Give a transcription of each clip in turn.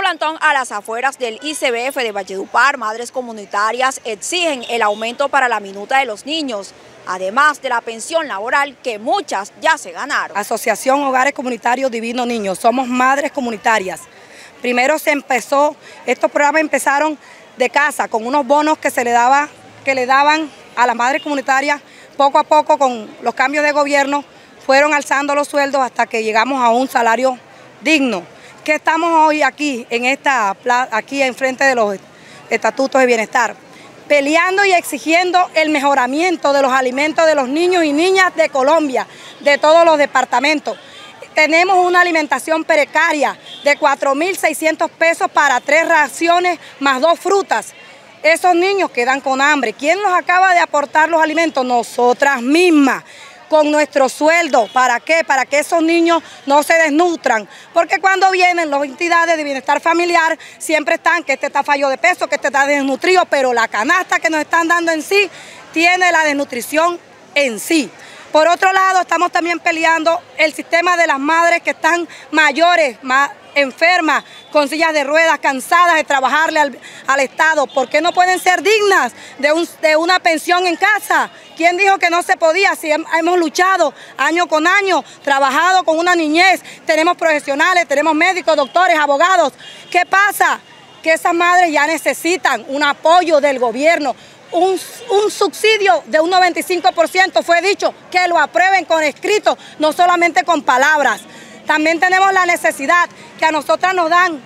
plantón a las afueras del ICBF de Valledupar, madres comunitarias exigen el aumento para la minuta de los niños, además de la pensión laboral que muchas ya se ganaron. Asociación Hogares Comunitarios Divino Niños, somos madres comunitarias. Primero se empezó, estos programas empezaron de casa con unos bonos que se le daba, que le daban a las madres comunitarias poco a poco con los cambios de gobierno fueron alzando los sueldos hasta que llegamos a un salario digno que estamos hoy aquí, en esta, aquí enfrente de los estatutos de bienestar, peleando y exigiendo el mejoramiento de los alimentos de los niños y niñas de Colombia, de todos los departamentos. Tenemos una alimentación precaria de 4.600 pesos para tres raciones más dos frutas. Esos niños quedan con hambre. ¿Quién nos acaba de aportar los alimentos? Nosotras mismas con nuestro sueldo. ¿Para qué? Para que esos niños no se desnutran. Porque cuando vienen las entidades de bienestar familiar, siempre están que este está fallo de peso, que este está desnutrido, pero la canasta que nos están dando en sí tiene la desnutrición en sí. Por otro lado, estamos también peleando el sistema de las madres que están mayores, enfermas, con sillas de ruedas, cansadas de trabajarle al, Estado. ¿Por qué no pueden ser dignas de, de, una pensión en casa? ¿Quién dijo que no se podía? Si hemos luchado año con año, trabajado con una niñez, tenemos profesionales, tenemos médicos, doctores, abogados. ¿Qué pasa? Que esas madres ya necesitan un apoyo del gobierno, un, un, subsidio de un 95% fue dicho, que lo aprueben con escrito, no solamente con palabras. También tenemos la necesidad que a nosotras nos dan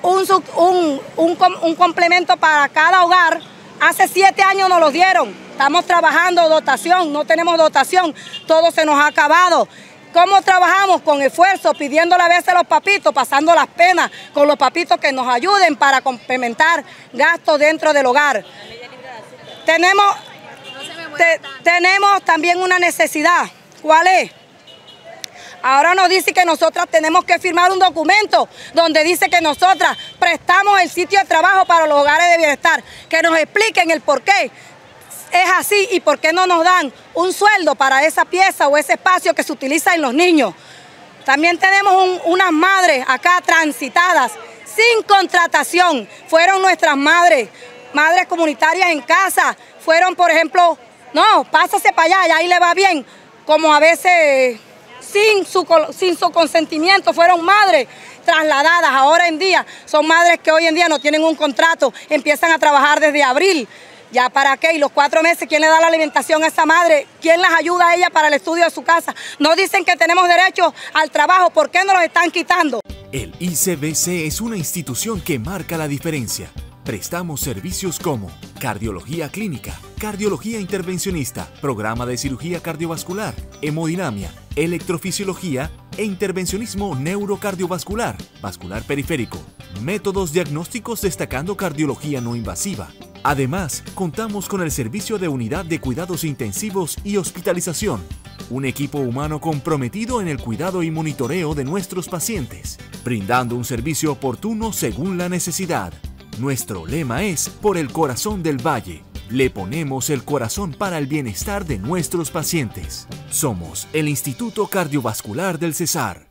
un, un, complemento para cada hogar. Hace siete años nos lo dieron. Estamos trabajando dotación, no tenemos dotación, todo se nos ha acabado. ¿Cómo trabajamos? Con esfuerzo, pidiéndole a veces a los papitos, pasando las penas con los papitos que nos ayuden para complementar gastos dentro del hogar. Tenemos, tenemos también una necesidad. ¿Cuál es? Ahora nos dice que nosotras tenemos que firmar un documento donde dice que nosotras prestamos el sitio de trabajo para los hogares de bienestar, que nos expliquen el por qué es así y por qué no nos dan un sueldo para esa pieza o ese espacio que se utiliza en los niños. También tenemos unas madres acá transitadas sin contratación. Fueron nuestras madres, madres comunitarias en casa. Fueron, por ejemplo, no, pásase para allá y ahí le va bien. Como a veces sin su, sin su consentimiento, fueron madres trasladadas. Ahora en día son madres que hoy en día no tienen un contrato, empiezan a trabajar desde abril. ¿Ya para qué? Y los cuatro meses, ¿quién le da la alimentación a esa madre? ¿Quién las ayuda a ella para el estudio de su casa? No dicen que tenemos derecho al trabajo, ¿por qué no los están quitando? El ICBC es una institución que marca la diferencia. Prestamos servicios como cardiología clínica, cardiología intervencionista, programa de cirugía cardiovascular, hemodinamia, electrofisiología e intervencionismo neurocardiovascular, vascular periférico, métodos diagnósticos destacando cardiología no invasiva. Además, contamos con el servicio de unidad de cuidados intensivos y hospitalización, un equipo humano comprometido en el cuidado y monitoreo de nuestros pacientes, brindando un servicio oportuno según la necesidad. Nuestro lema es Por el corazón del valle. Le ponemos el corazón para el bienestar de nuestros pacientes. Somos el Instituto Cardiovascular del Cesar.